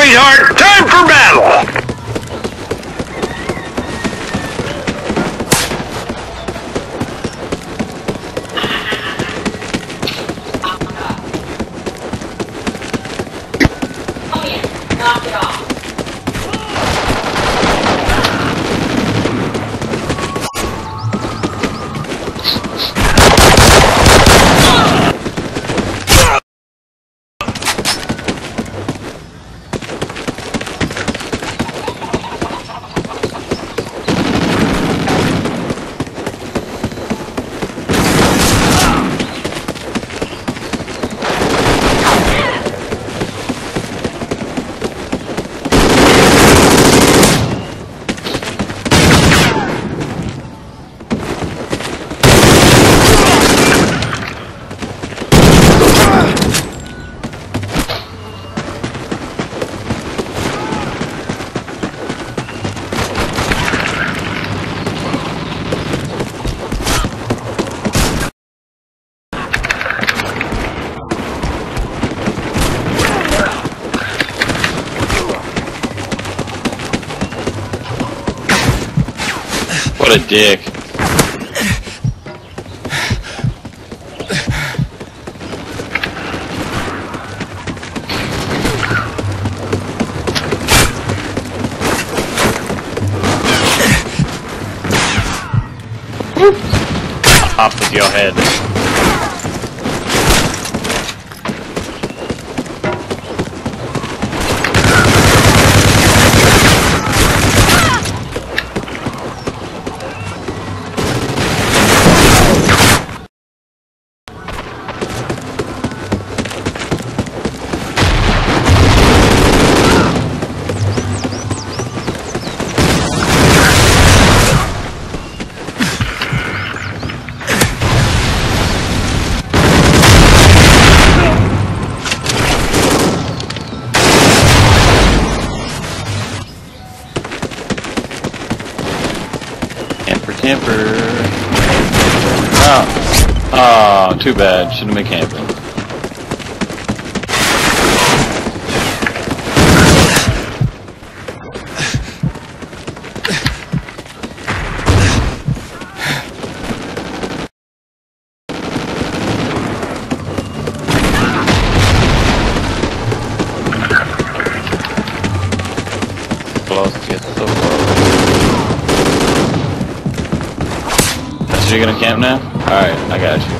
sweetheart. Time for battle. What a dick. Off with your head. Camper, camper. Oh. Oh, too bad. Shouldn't have been camping. Close, get. So you're gonna camp now? Alright, I got you.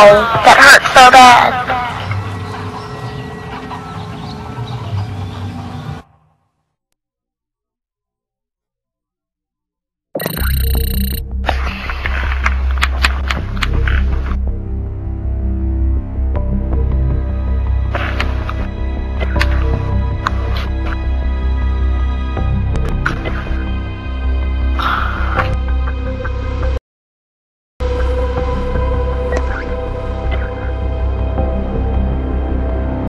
That hurts so bad.